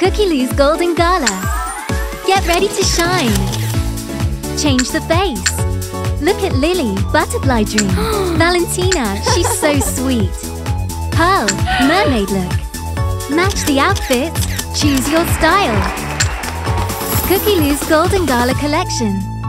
Kookyloos Golden Gala. Get ready to shine. Change the face. Look at Lily, Butterfly Dream. Valentina, she's so sweet. Pearl, Mermaid look. Match the outfits. Choose your style. Kookyloos Golden Gala collection.